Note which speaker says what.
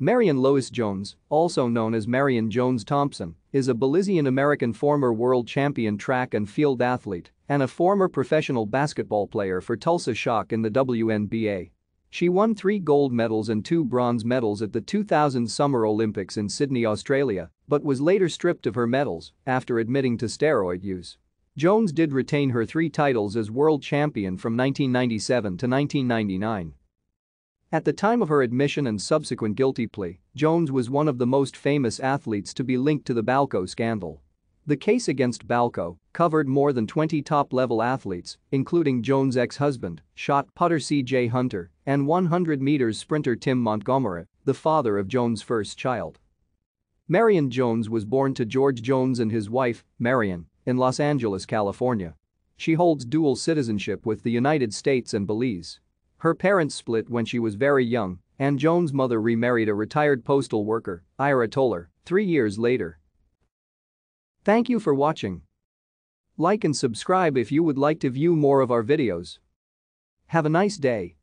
Speaker 1: Marion Lois Jones, also known as Marion Jones Thompson, is a Belizean-American former world champion track and field athlete and a former professional basketball player for Tulsa Shock in the WNBA. She won three gold medals and two bronze medals at the 2000 Summer Olympics in Sydney, Australia, but was later stripped of her medals after admitting to steroid use. Jones did retain her three titles as world champion from 1997 to 1999. At the time of her admission and subsequent guilty plea, Jones was one of the most famous athletes to be linked to the Balco scandal. The case against Balco covered more than 20 top-level athletes, including Jones' ex-husband, shot putter C.J. Hunter, and 100 meters sprinter Tim Montgomery, the father of Jones' first child. Marion Jones was born to George Jones and his wife, Marion, in Los Angeles, California. She holds dual citizenship with the United States and Belize. Her parents split when she was very young, and Jones' mother remarried a retired postal worker, Ira Toller, three years later. Thank you for watching. Like and subscribe if you would like to view more of our videos. Have a nice day.